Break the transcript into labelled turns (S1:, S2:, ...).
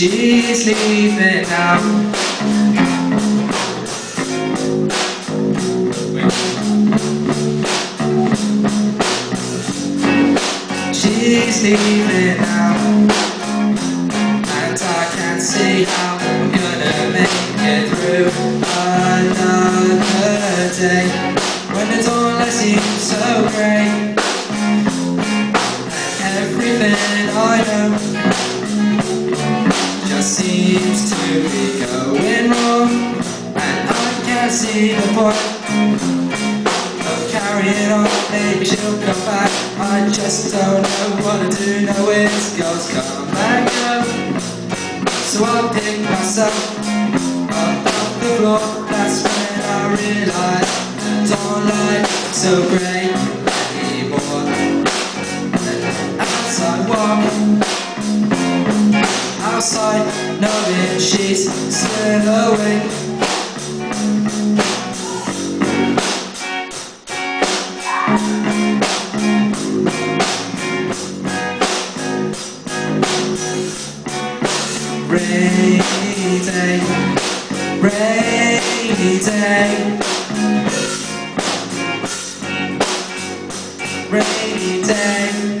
S1: she's leaving now. She's leaving now, and I can't see how I'm gonna make it through another day when it's all I seem so. And everything I know seems to be going wrong, and I can't see the point of carrying on. Maybe she'll come back. I just don't know what to do. No, it's girls come and go. So I'll pick myself up off the floor. That's when I realise I don't like so great outside Knowing she's still awake Rainy day, rainy day. Rainy day.